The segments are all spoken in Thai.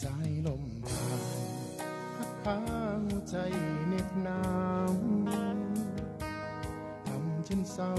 สายลมผ่านพัดพาหัวใจเน็บหนาวทำฉันเศร้า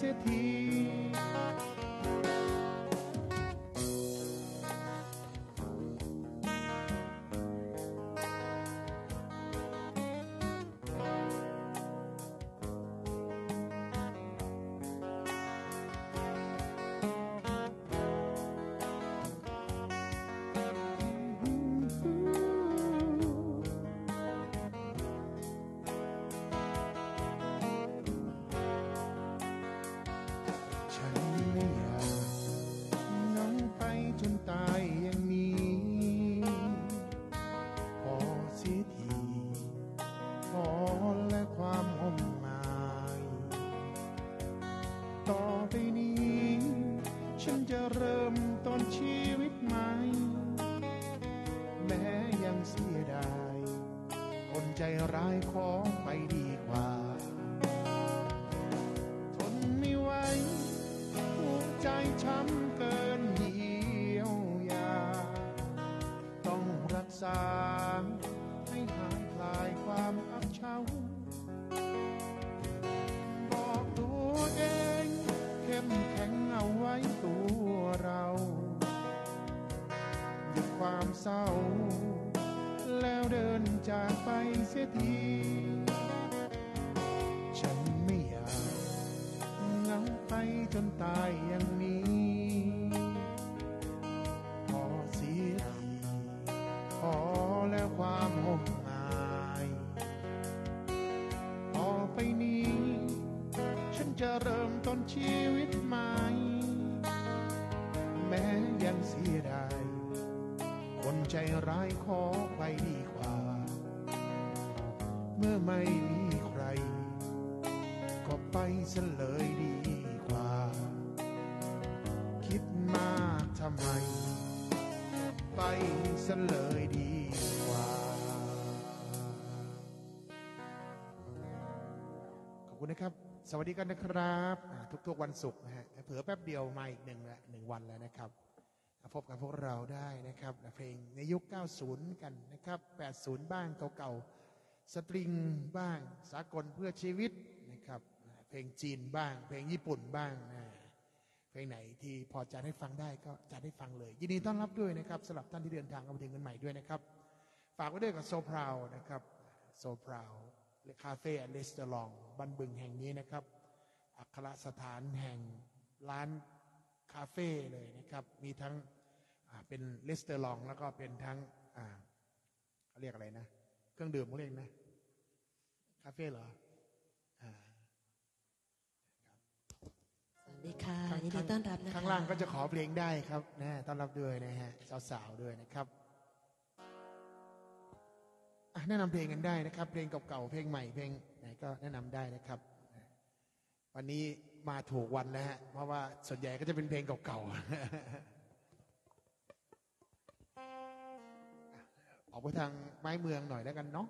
ไป ษา ให้หายคลายความอับเฉาบอกตัวเอง เข้มแข็งเอาไว้ตัวเราหยุดความเศร้า แล้วเดินจากไปเสียที ใจร้ายขอไปดีกว่า เมื่อไม่มีใคร ก็ไปซะเลยดีกว่า คิดมากทำไม ไปซะเลยดีกว่า ขอบคุณนะครับ สวัสดีกันนะครับ ทุกๆวันศุกร์นะฮะเผลอแป๊บเดียวมาอีกหนึ่งละหนึ่งวันแล้วนะครับ พบกับพวกเราได้นะครับเพลงในยุค 90 กันนะครับ 80 บ้างเก่าๆ สตริงบ้าง สากลเพื่อชีวิตนะครับเพลงจีนบ้าง เพลงญี่ปุ่นบ้างนะเพลงไหนที่พอจะให้ฟังได้ก็จะได้ฟังเลย ยินดีต้อนรับด้วยนะครับสำหรับท่านที่เดินทางเข้ามาถึงกันใหม่ด้วยนะครับ ฝากไว้ด้วยกับโซพราวนะครับโซพราวคาเฟ่เลสเตอร์ลองบันบึงแห่งนี้นะครับ อัครสถานแห่งร้านคาเฟ่เลยนะครับ มีทั้ง เป็น restaurant แล้วก็เป็นทั้งอ่าเขาเรียกอะไรนะ เครื่องดื่มเขาเรียกนะ คาเฟ่เหรออ่าสวัสดีค่ะข้างยินดีต้อนรับนะคะข้างล่างก็จะขอเพลงได้ครับนะต้อนรับด้วยนะฮะสาวๆด้วยนะครับอะแนะนำเพลงกันได้นะครับ เพลงเก่าๆเพลงใหม่เพลงไหนก็แนะนำได้นะครับ วันนี้มาถูกวันแล้วฮะเพราะว่าส่วนใหญ่ก็จะเป็นเพลงเก่าๆ ออกไปทางไม้เมืองหน่อยแล้วกันเนาะ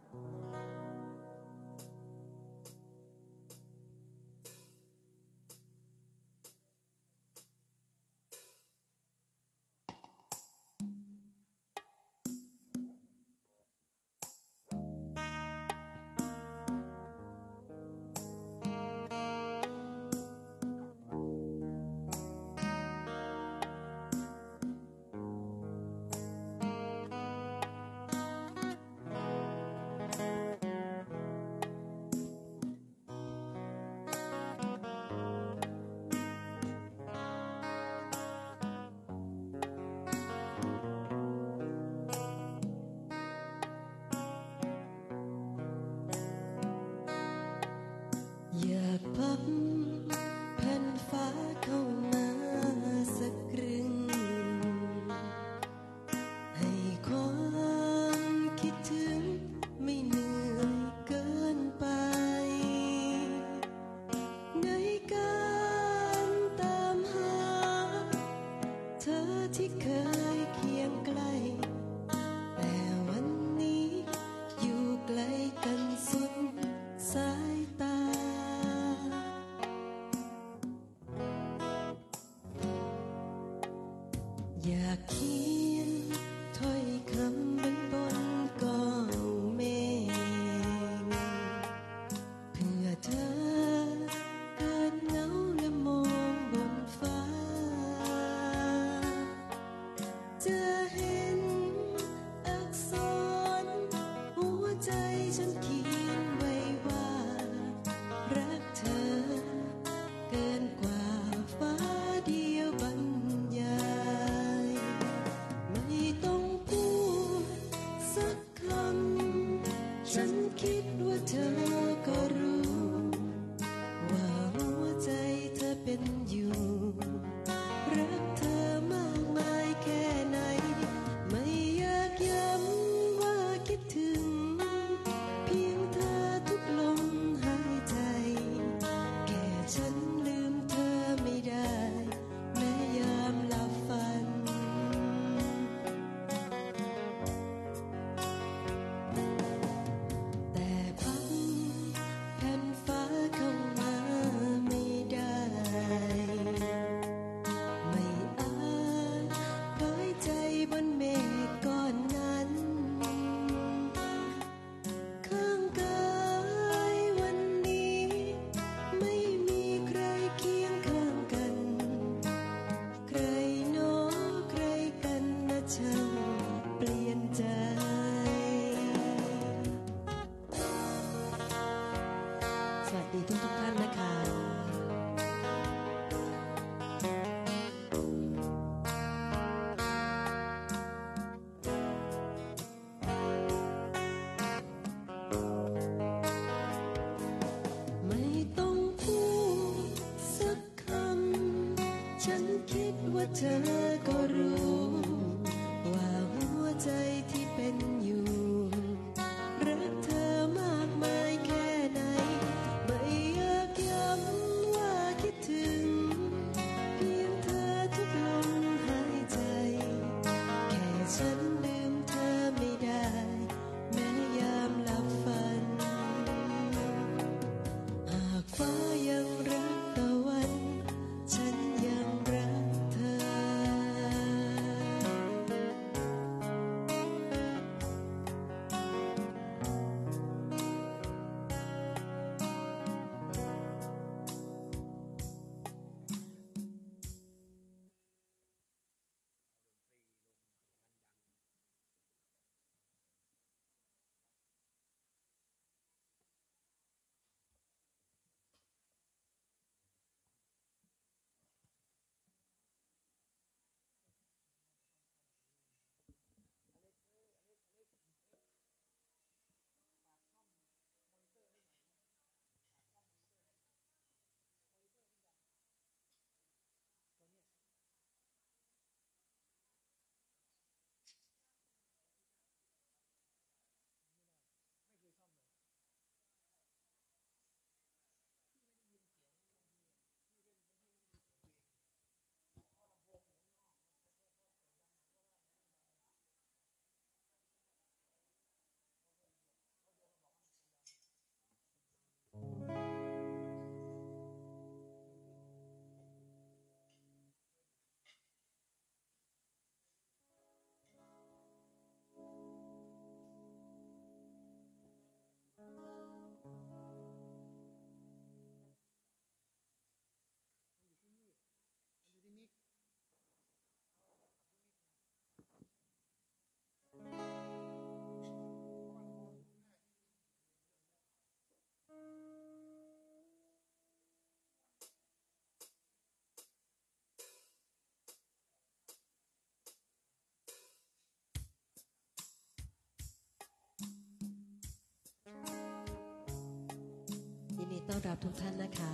ดีต้อนรับทุกท่านนะคะ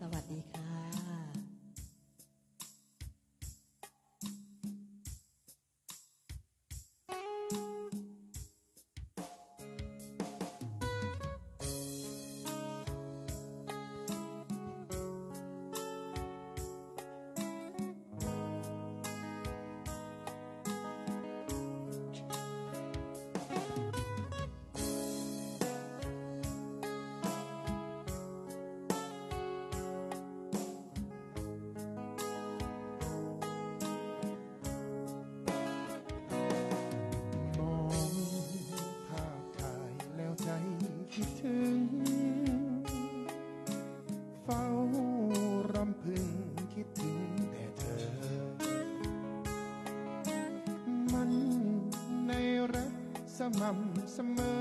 สวัสดีค่ะ some uh,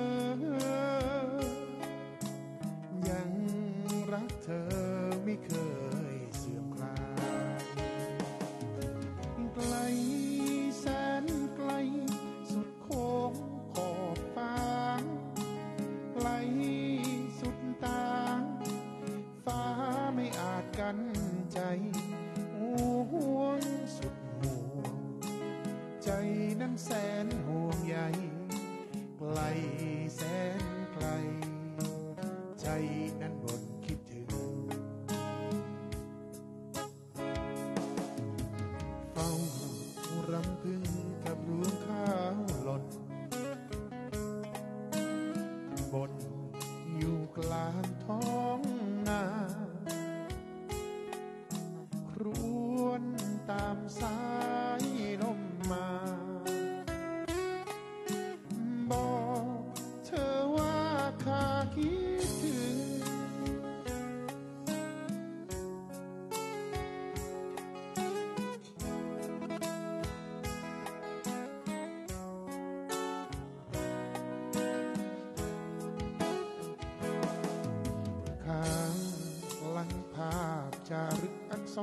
ភាពចារឹកអក្ស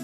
រ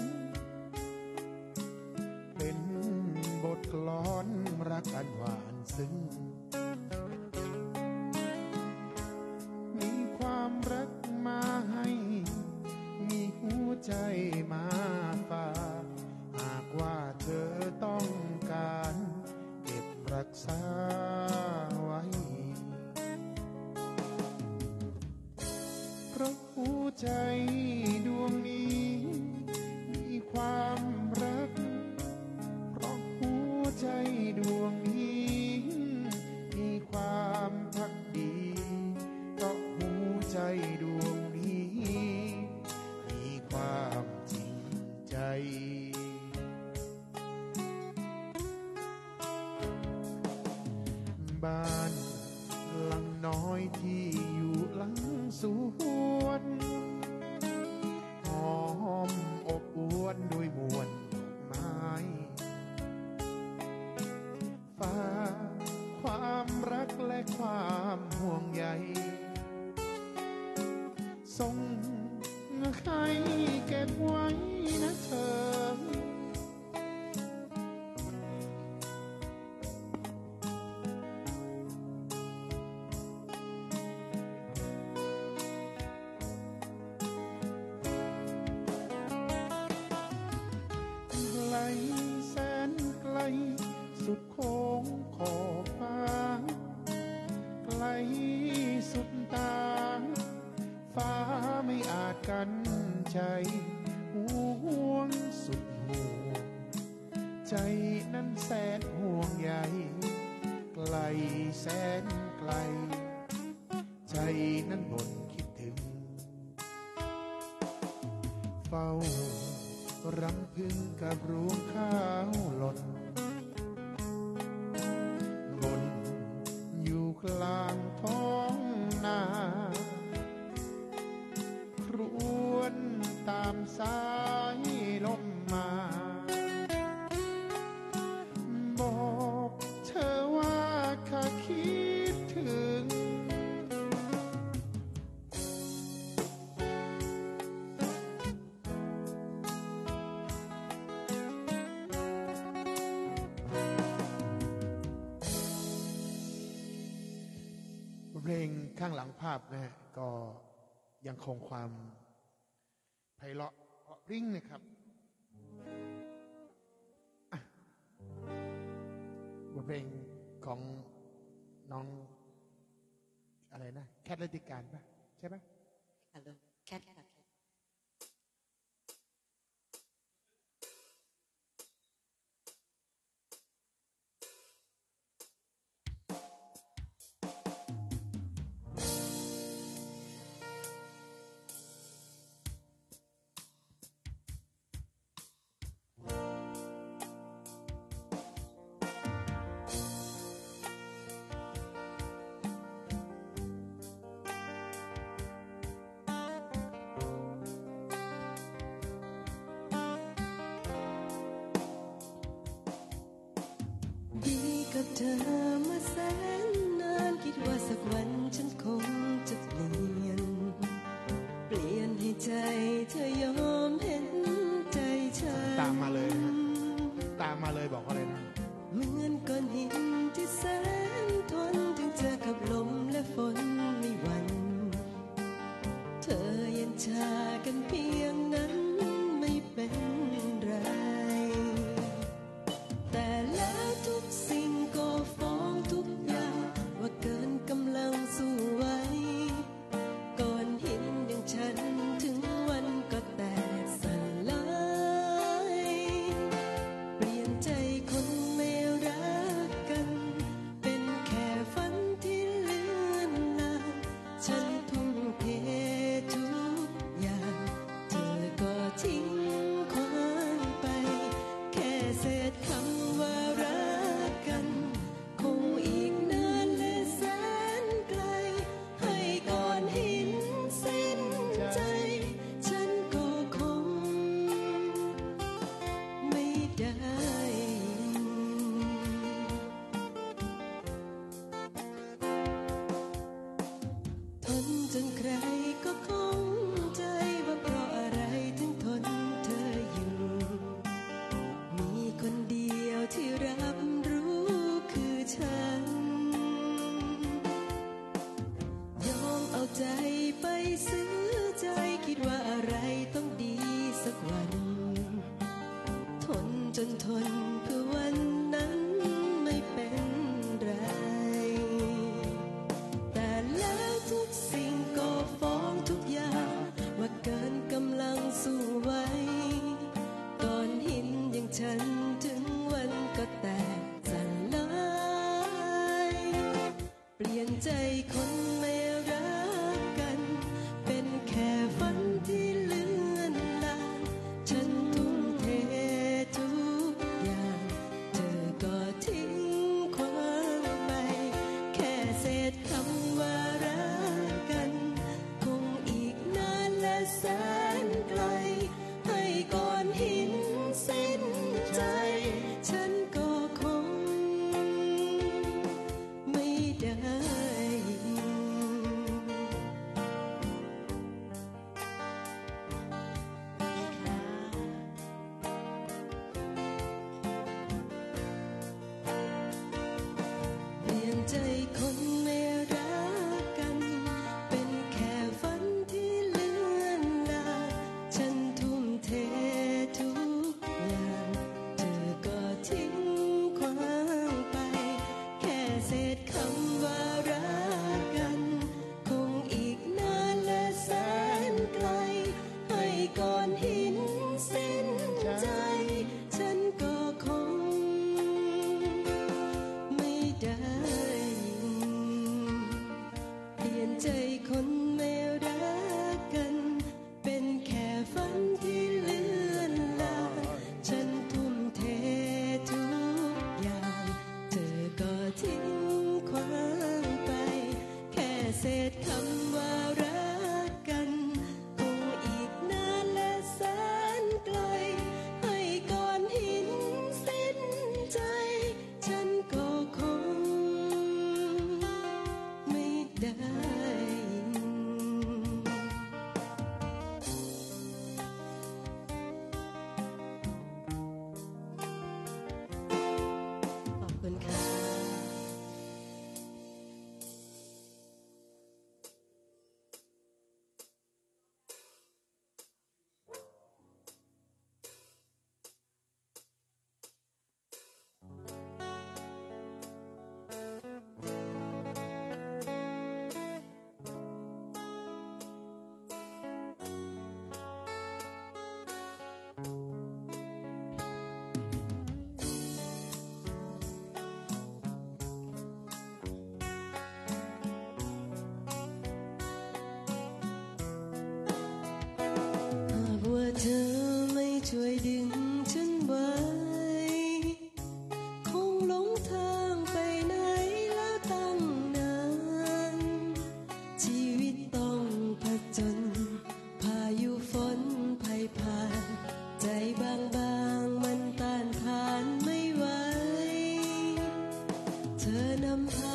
าพนะฮะก็ยังคงความไพเราะเพราะริ้งนะครับ do. Tanam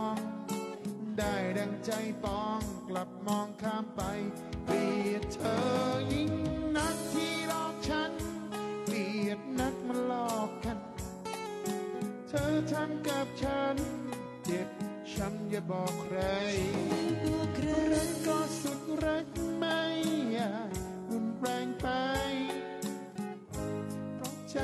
อง ได้ดังใจปองกลับมองข้ามไปเกลียดเธอยิ่งนักที่หลอกฉันเกลียดนักมาหลอกกัน เธอทำกับฉัน เจ็บฉันอย่าบอกใครรักก็สุดรักไม่อยากรุนแรงไปเพราะใจ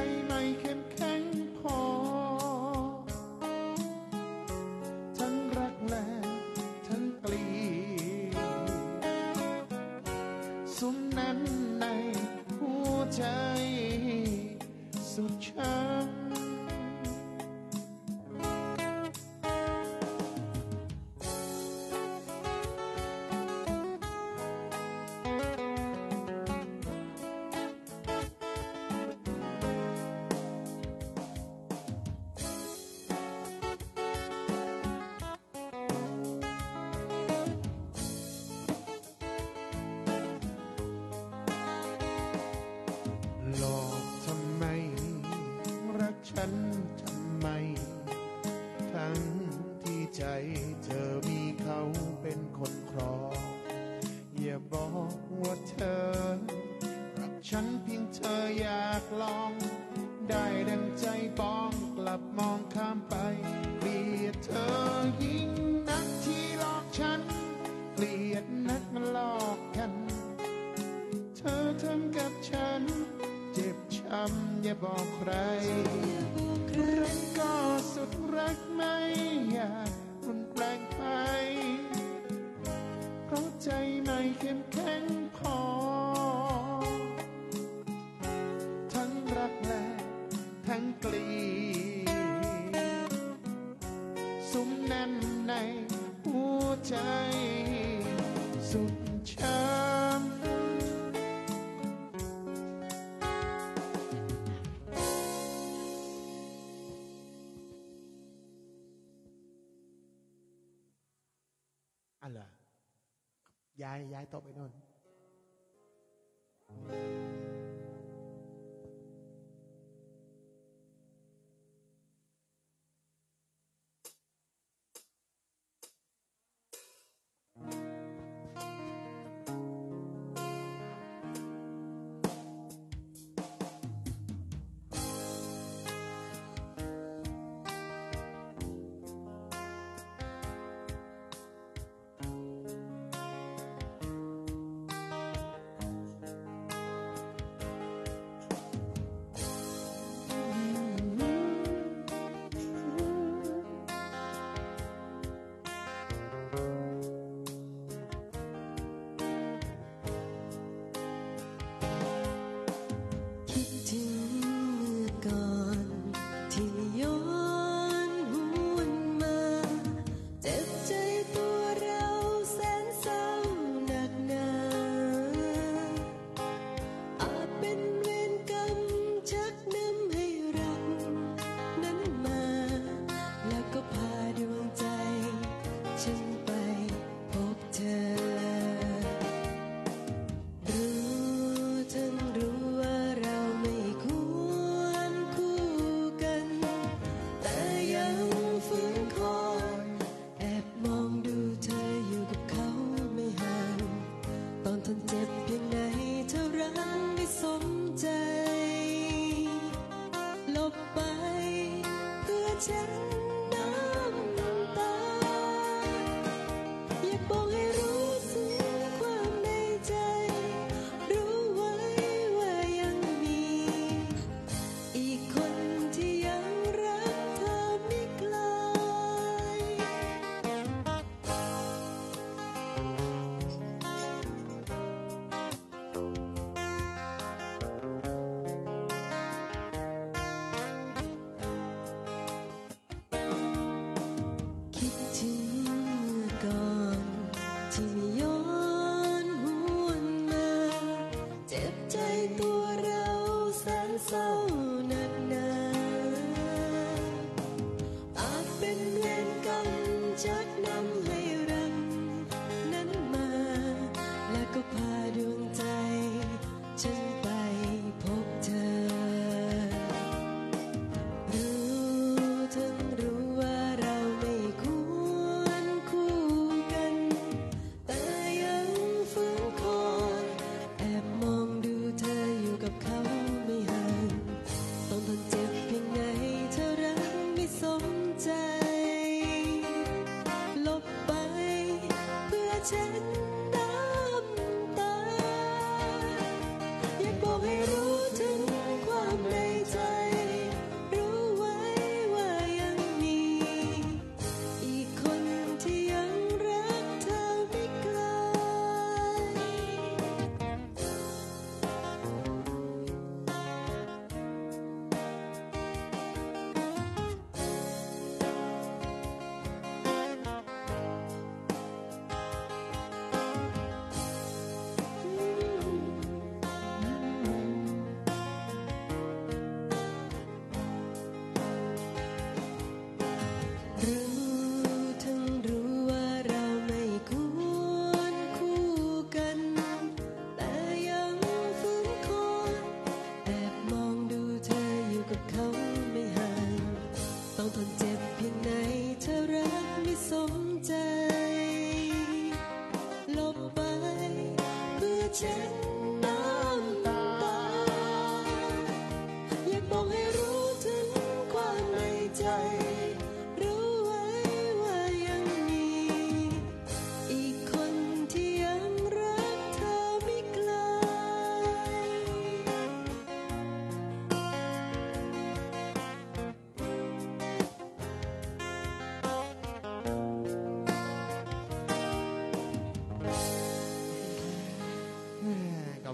อะไรย้ายย้ายโต๊ะไปโน่น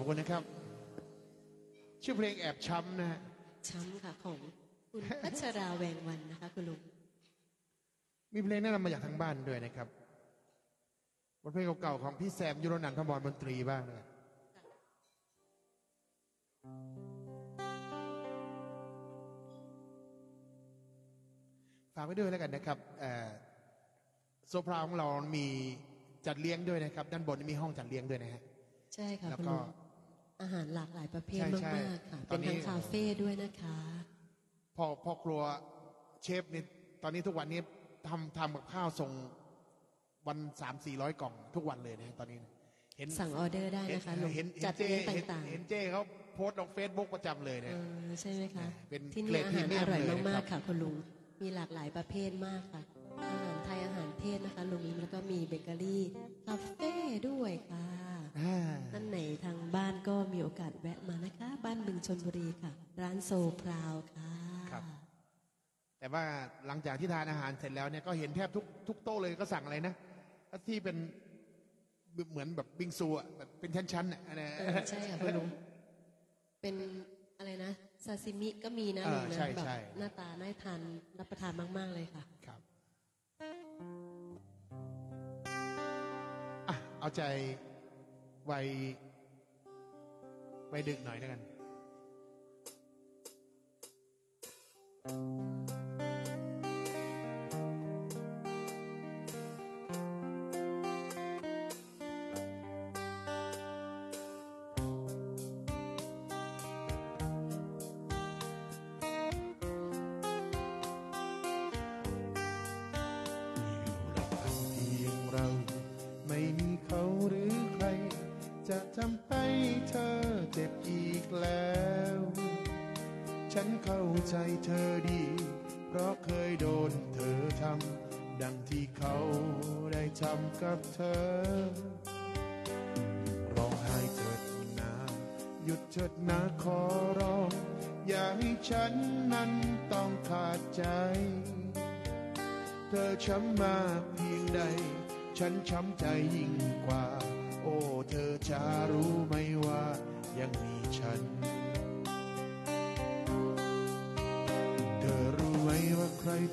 อบคุณนะครับ ชื่อเพลงแอบช้ำนะฮะช้ำค่ะของคุณพัชราแวงวันนะคะคุณลุงมีเพลงแนะนำมาจากทางบ้านด้วยนะครับบทเพลงเก่าๆของพี่แซมยุรนันท์พมรมนตรีบ้างนะครับฝากไว้ด้วยแล้วกันนะครับเอ่อโซพราของเรามีจัดเลี้ยงด้วยนะครับ ด้านบนมีห้องจัดเลี้ยงด้วยนะฮะใช่ค่ะแล้วคุณก็ลุง อาหารหลากหลายประเภทใช่ใช่มากๆค่ะตอเป็นนนี้ทางคาเฟ่ด้วยนะคะพ่อพ่อครัวเชฟนี่ตอนนี้ทุกวันนี้ทำทำกับข้าวส่งวันสามสี่ร้อยกล่องทุกวันเลยนะตอนนี้นะเห็นสั่งออเดอร์ได้เห็นนะคะลุงเห็นจัดเห็นเลี้ยงเจ๊เห็นต่างเห็นเจ้เขาโพสต์ลงเฟซบุ๊กประจำเลยๆนะเออใช่ไหมคะเป็นที่เกรนี่ดอาหารพรีเมียมอร่อยเลยนะครับมากๆค่ะคุณลุงมีหลากหลายประเภทมากค่ะ อาหารไทยอาหารเทศนะคะลุงแล้วก็มีเบเกอรี่คาเฟ่ด้วยค่ะอ่า ท่านไหนทางบ้านก็มีโอกาสแวะมานะคะ บ้านบึงชนบุรีค่ะ ร้านโซพราวค่ะครับ แต่ว่าหลังจากที่ทานอาหารเสร็จแล้วเนี่ยก็เห็นแทบทุกทุกโต๊ะเลยก็สั่งอะไรนะที่เป็นเหมือนแบบบิงซูอะแบบเป็นชั้นๆอะนะเออใช่ค่ะคุณลุงเป็นอะไรนะซาซิมิก็มีนะเอลุองนะใช่แบบใช่หน้าตาน่าทานรับประทานมาก ๆ เลยค่ะ ครับอะเอาใจ วัยวัยดึกหน่อยแล้วกัน thank you ใจเธอดี เพราะเคยโดนเธอทำดังที่เขาได้ทำกับเธอ ร้องไห้เถิดนาหยุดเถิดนาขอร้อง อย่าให้ฉันนั้นต้องขาดใจ เธอช้ำมากเพียงใด ฉันช้ำใจยิ่งกว่า โอ้เธอจะรู้ไหมว่ายังมี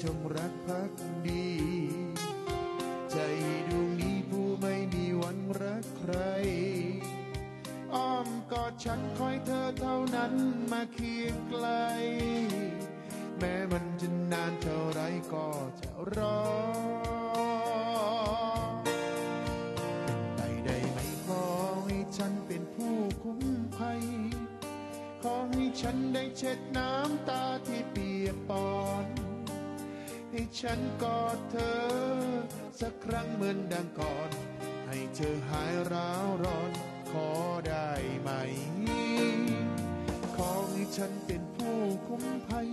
จงรักภักดี ใจดวงนี้ผู้ไม่มีวันรักใคร อ้อมกอดฉันคอยเธอเท่านั้นมาเคียงไกล แม้มันจะนานเท่าไรก็จะรอเป็นไปได้ไหมขอให้ฉันเป็นผู้คุ้มภัย ขอให้ฉันได้เช็ดน้ำ ฉันกอดเธอ สักครั้งเหมือนดังก่อน ให้เธอหายร้าวร้อน ขอได้ไหม ขอให้ฉันเป็นผู้คุ้มภัย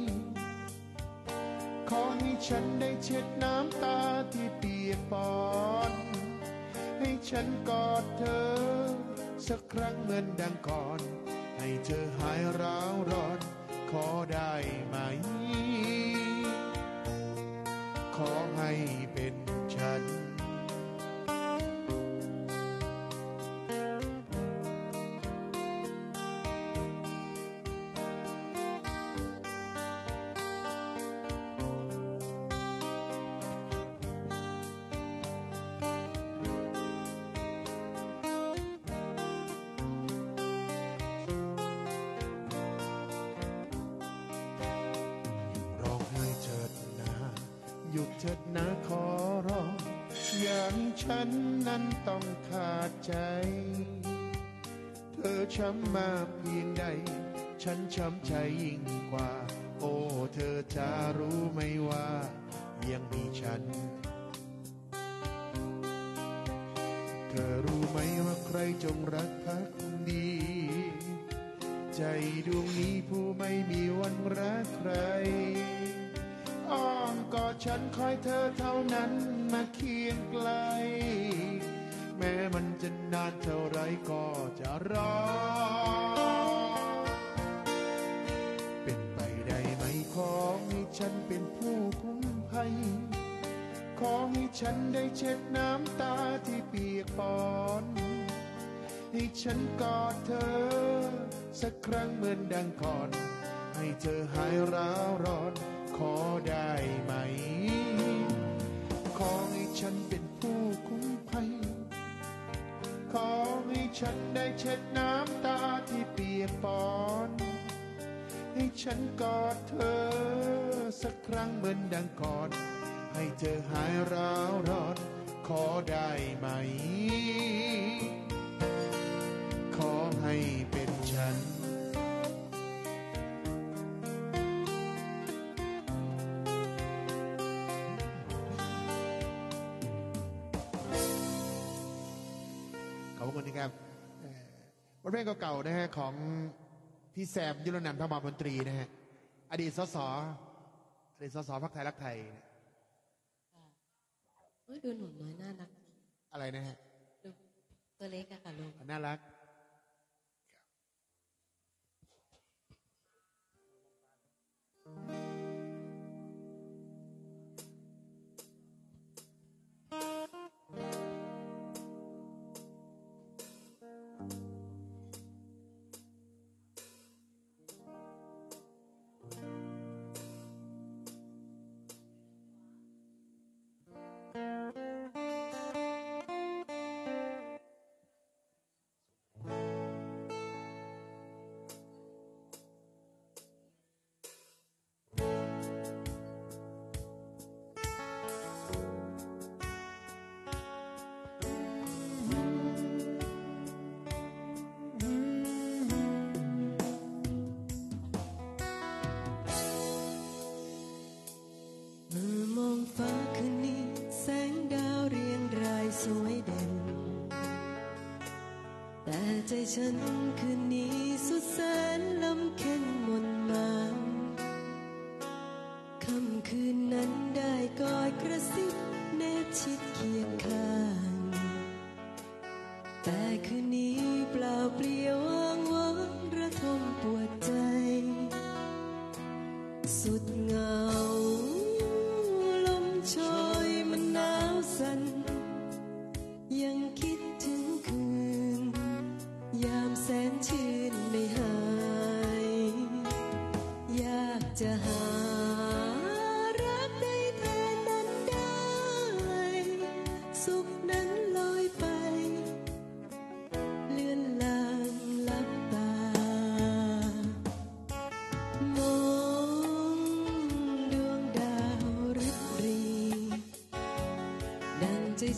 ขอให้ฉันได้เช็ดน้ำตาที่เปียกปอนให้ฉันกอดเธอ สักครั้งเหมือนดังก่อน ให้เธอหายร้าวร้อน ขอได้ไหม ขอให้เป็น ยุดเถิดนาขอร้อง อย่างฉันนั้นต้องขาดใจ เธอช้ำมาเพียงใด ฉันช้ำใจยิ่งกว่า โอ้เธอจะรู้ไหมว่า ยังมีฉัน เธอรู้ไหมว่าใครจงรักภักดี ใจดวงนี้ผู้ คอยเธอเท่านั้นมาเคียงไกล แม้มันจะนานเท่าไรก็จะรอ เป็นไปได้ไหมขอให้ฉันเป็นผู้คุ้มภัย ขอให้ฉันได้เช็ดน้ำตาที่เปียกปอนให้ฉันกอดเธอ สักครั้งเหมือนดังก่อน ให้เธอหายร้าวร้อนขอได้ไหม ฉันเป็นผู้คุ้มภัย ขอให้ฉันได้เช็ดน้ำตาที่เปียกปอน ให้ฉันกอดเธอสักครั้งเหมือนดังก่อน ให้เธอหายร้าวร้อน ขอได้ไหม ขอให้เป็นฉัน นะครับบทเพลงเก่าๆนะฮะของพี่แซมยุรนันท์พมามนตรีนะฮะอดีตสสอดีตสสพักไทยรักไทยเออดูหนุ่มน้อยน่ารัก อะไรนะฮะดูตัวเล็กอะค่ะลุงน่ารักครับ 再จฉั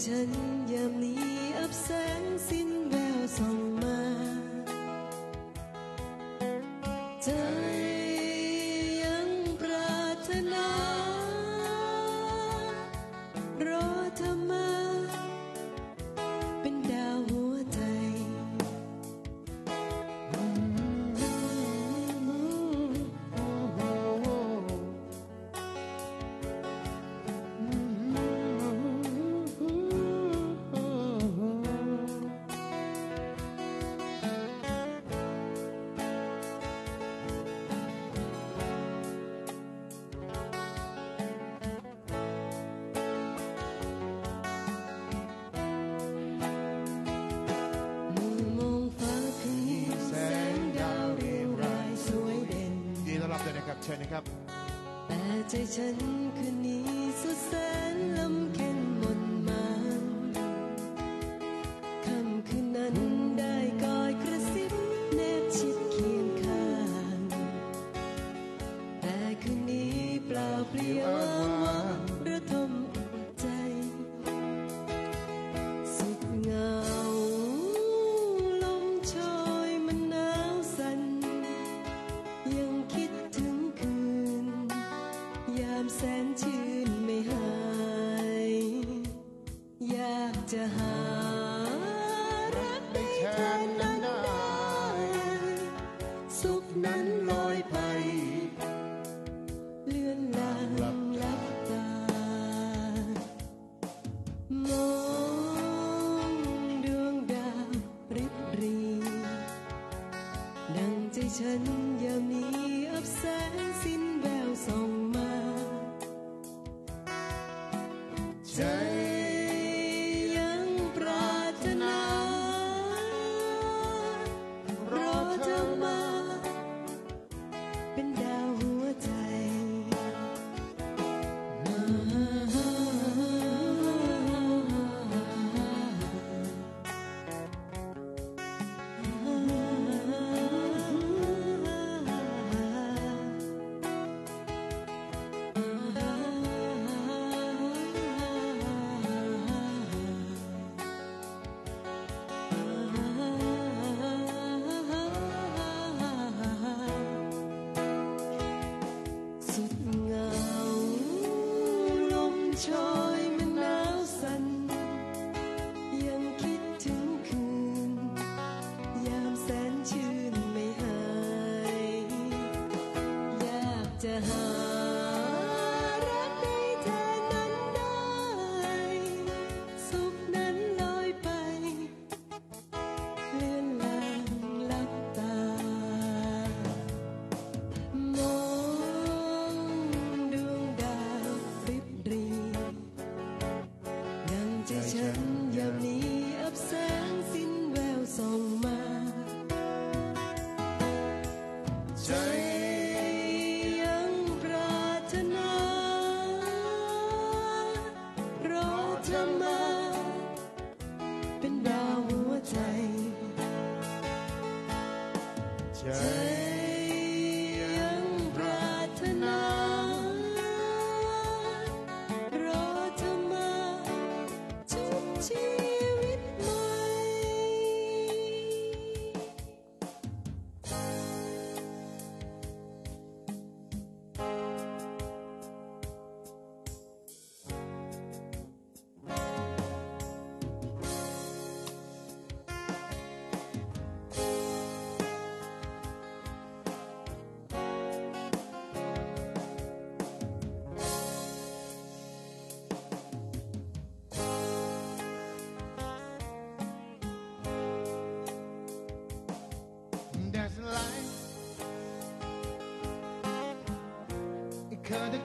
曾 ชิญนะครับแต่ใจฉัน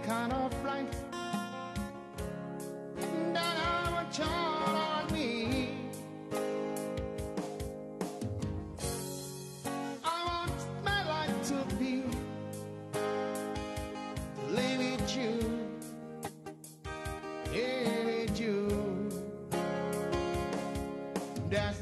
kind of life that I want child on me. I want my life to be live with you, live with you. That's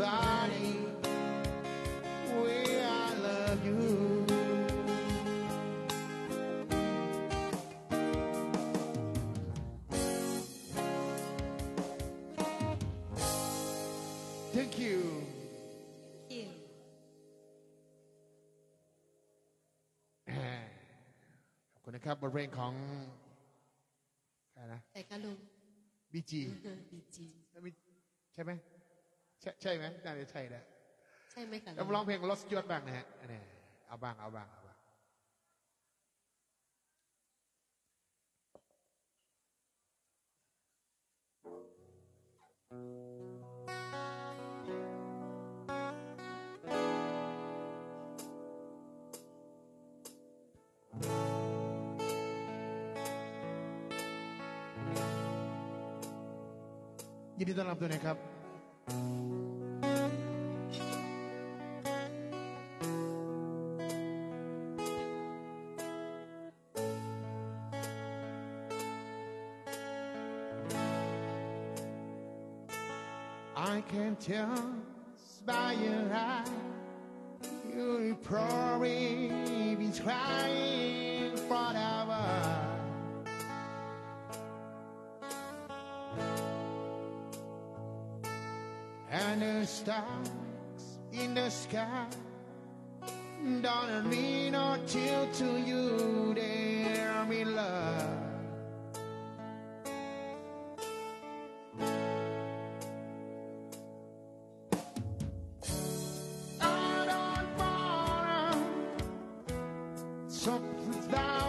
love somebody the way I love you. Thank you. แหมขอบคุณนะครับบทเพลงของใครนะแต่ก็ลุงบีจีดีจี ใช่ไหม ใช่ใช่ไหมน่าจะใช่แหละใช่ไหมคะแล้วมาร้องเพลงรสยวดบ้างนะฮะอันนี้เอาบ้างเอาบ้างเอาบ้างยินดีต้อนรับด้วยนะครับ something about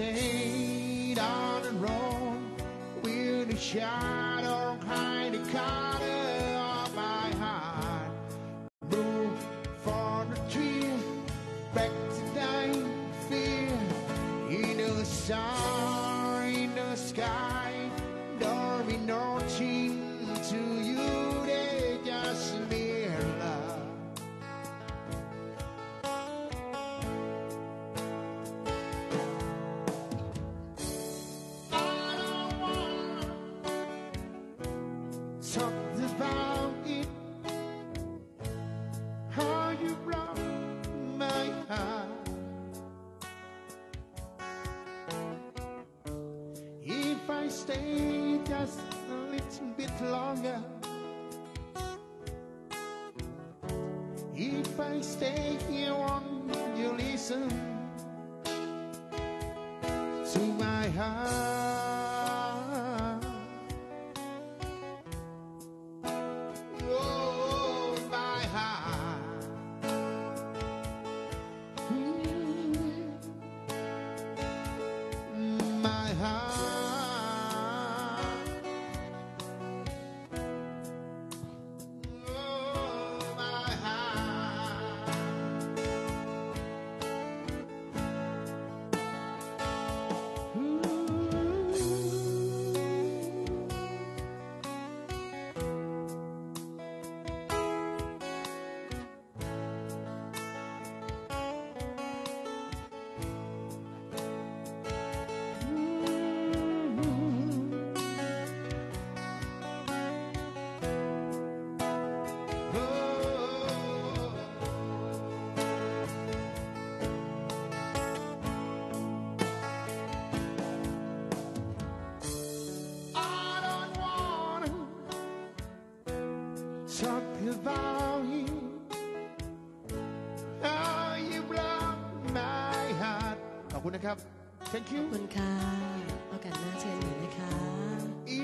saint on a roll, will shine. นะครับ Thank ขอบ you คุณค่ะโอกาสหน้าเชิญอีกนะคะ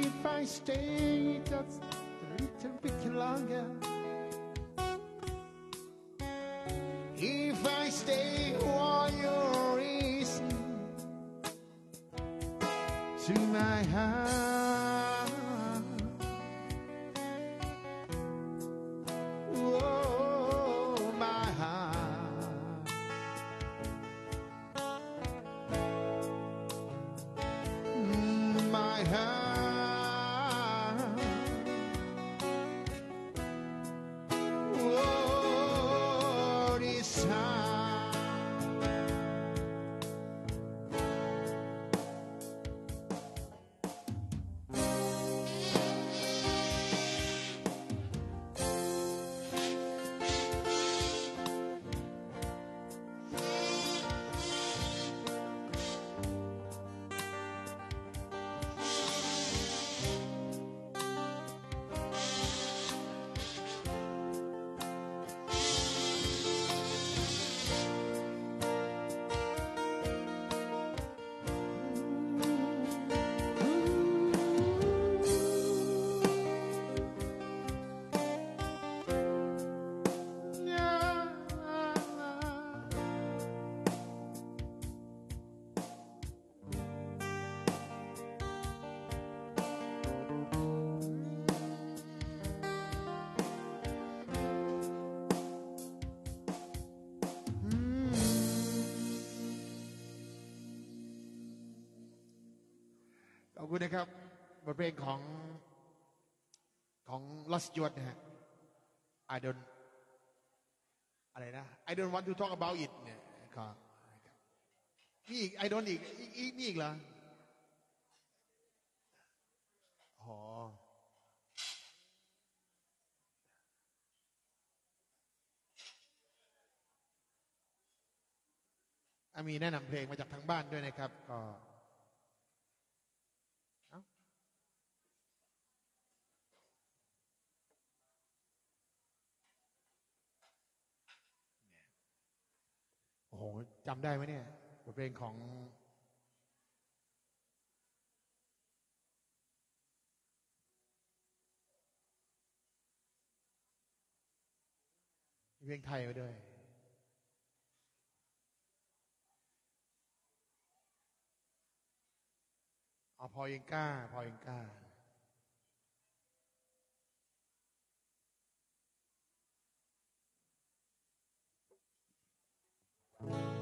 If I stay อบคุณนะครับ บทเพลงของของ Lost y o u r นะฮะ I don't อะไรนะ I don't want to talk about it เนี่ยก็มีอีก I don't อีกอีกอีกมีอีกเหรออ๋อมีแนะนำเพลงมาจากทางบ้านด้วยนะครับก็ โหจำได้ไหมเนี่ยบทเพลงของเพลงไทยไว้ด้วยเอาพอยังกล้า พอยังกล้า ค่ะ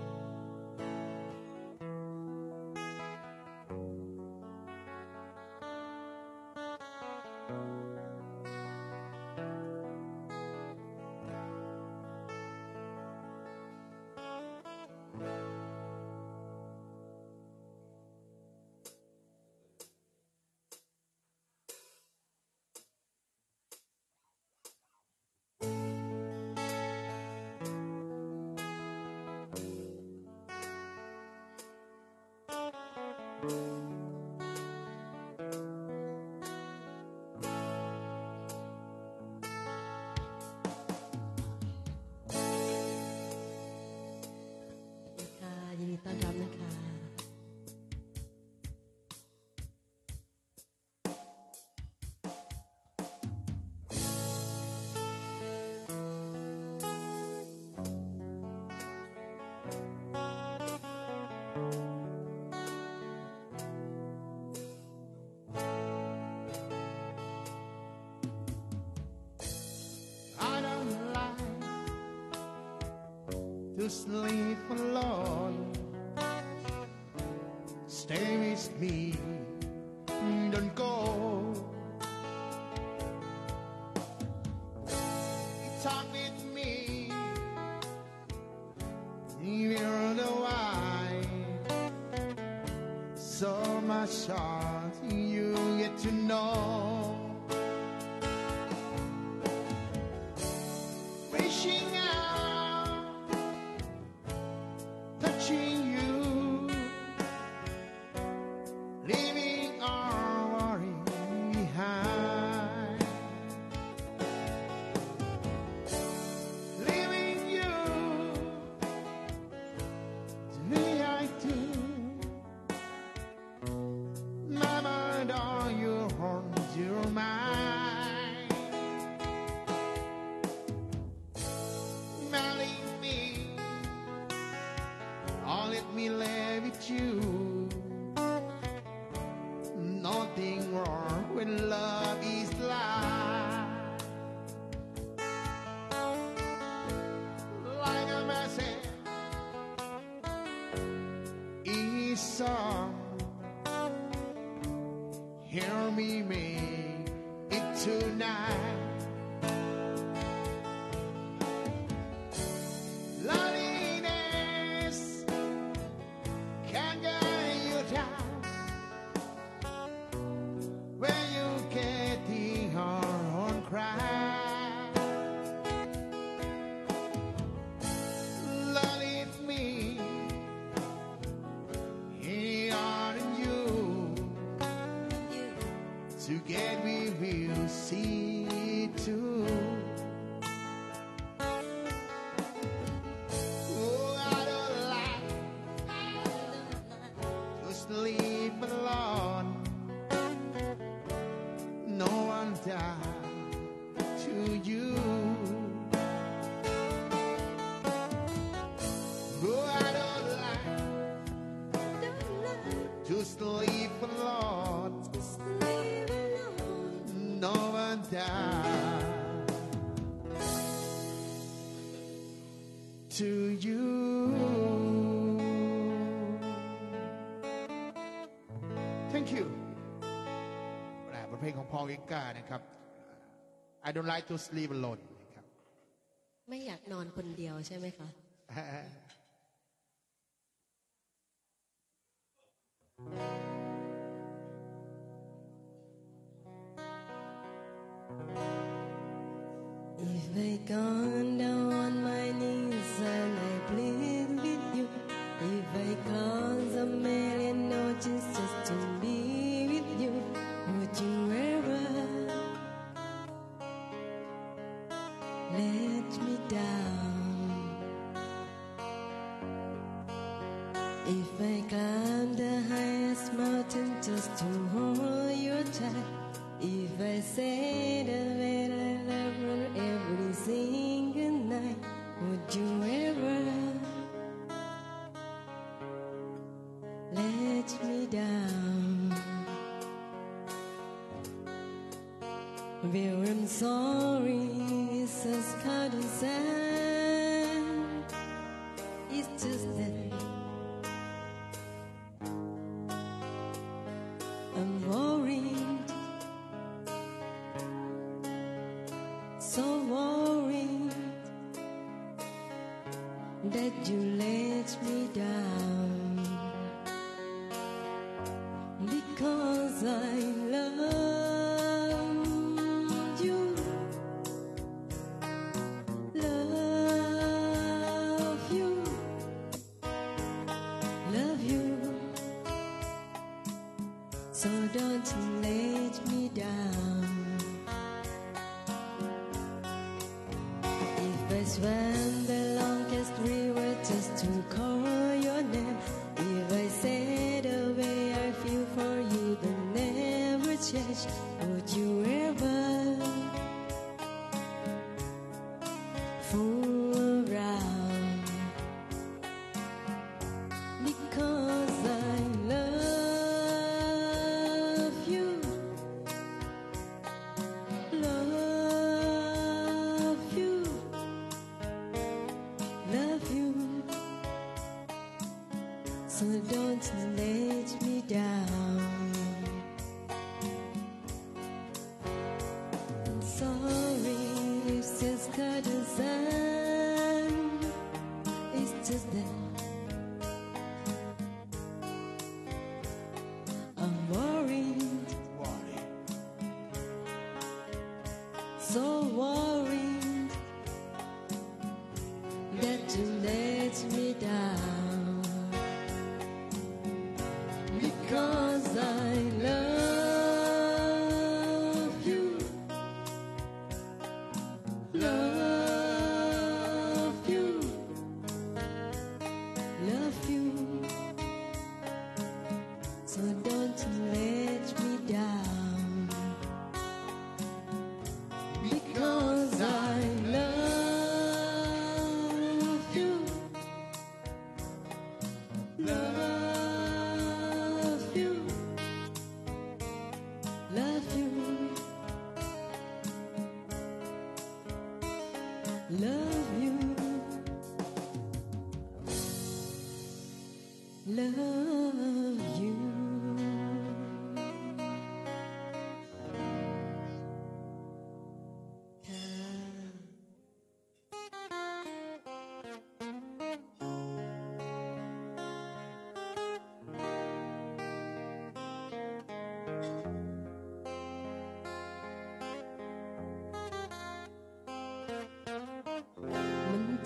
to sleep alone. Stay with me, don't go. Talk with me, you're the wine. So much Hear me make it tonight. Thank you แหละบทเพลงของพอลวิงกานะครับ I don't like to sleep alone นะครับ ไม่อยากนอนคนเดียวใช่ไหมคะ Where I'm sorry, says God and said.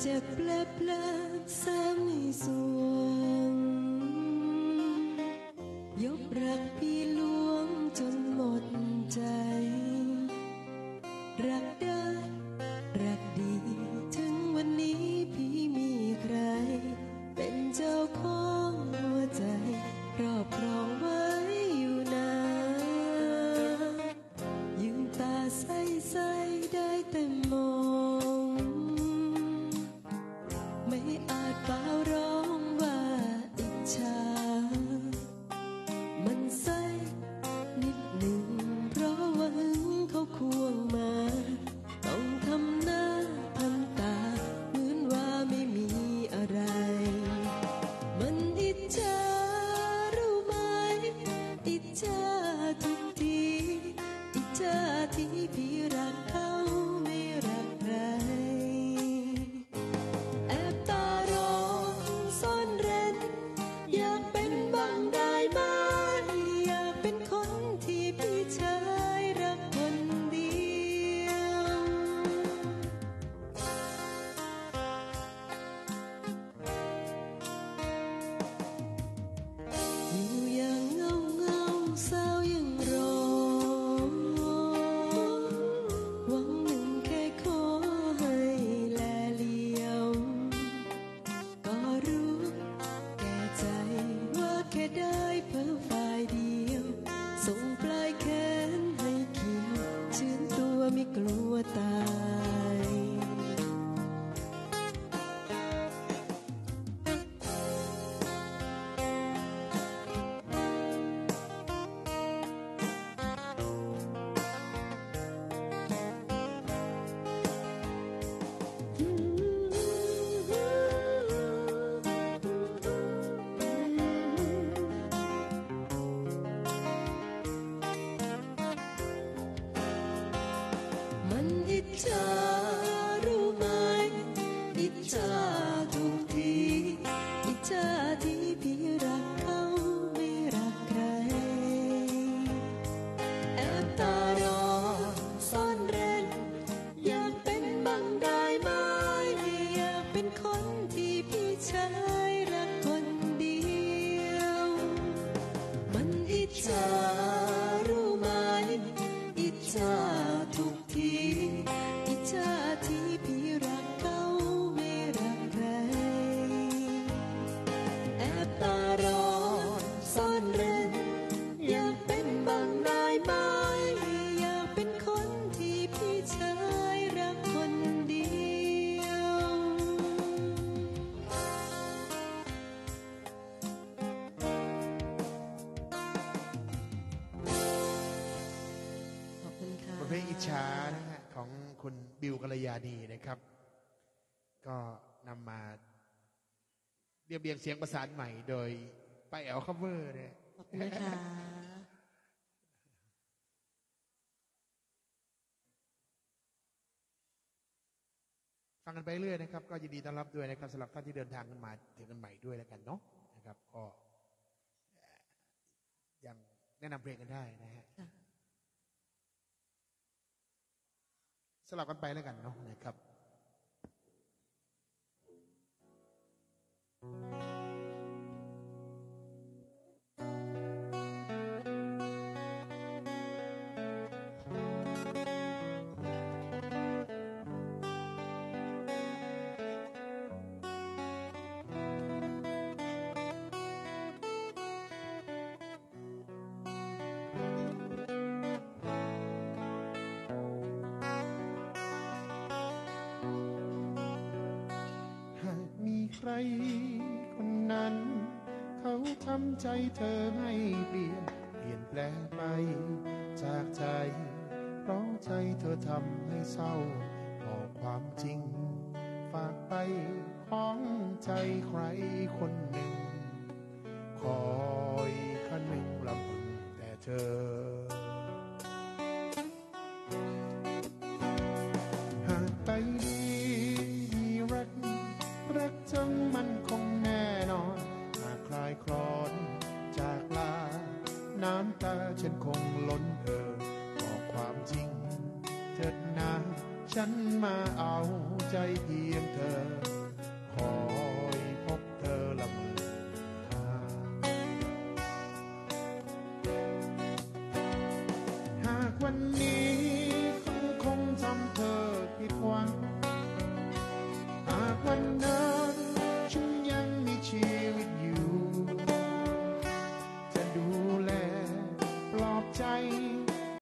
cieple plecem i złom. บิวกัลยาณีนะครับ ก็นำมาเรียบเรียงเสียงประสานใหม่โดยป้าแอล cover เนี่ยขอบคุณนะคะฟังกันไปเรื่อยนะครับ ก็ยินดีต้อนรับด้วยนะครับสำหรับท่านที่เดินทางกันมาถึงกันใหม่ด้วยแล้วกันเนาะนะครับ ก็เอ่อยังแนะนำเพลงกันได้นะฮะ ค่ะ สลับกันไปแล้วกันเนาะนะครับ ครคนนั้น เขาทำใจเธอให้เปลี่ยน เปลี่ยนแปลงไป จากใจ เพราะใจเธอทำให้เศร้าบอกความจริง ฝากไปของใจใครคนหนึ่ง คอยคันหนึ่งลำพึงแต่เธอ